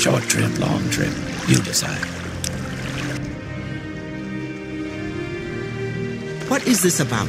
Trip, long trip. You decide. What is this about?